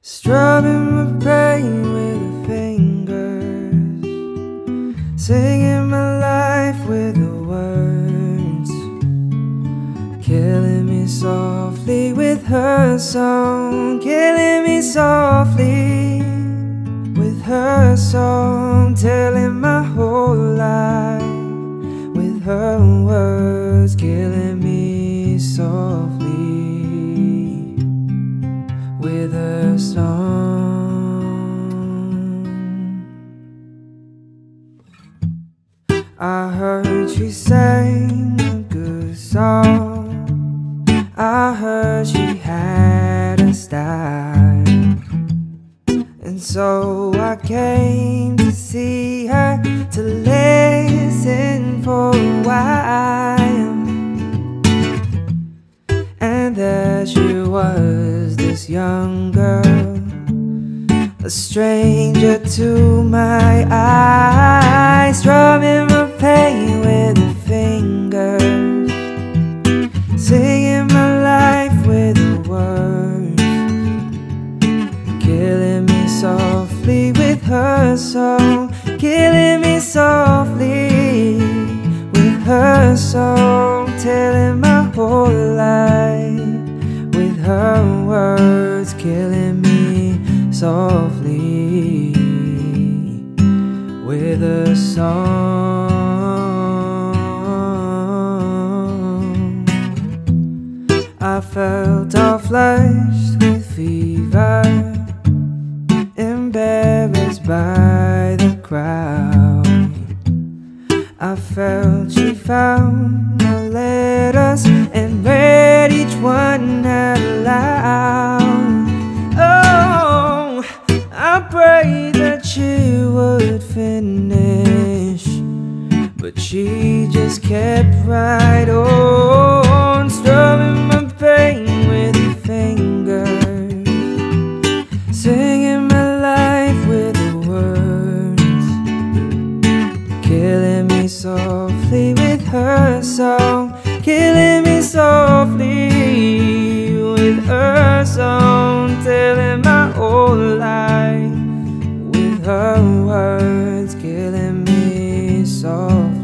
Strumming my pain with her fingers, singing my life with the words, killing me softly with her song, killing me softly with her song, I heard she sang a good song. I heard she had a style. And so I came to see her to listen for a while. And there she was, this young girl, a stranger to my eyes, strumming her song, killing me softly with her song, telling my whole life with her words, killing me softly with a song. I felt all flushed felt she found my letters and read each one out loud. Oh, I prayed that she would finish, but she just kept right on, softly with her song Killing me softly with her song Telling my old life with her words Killing me softly.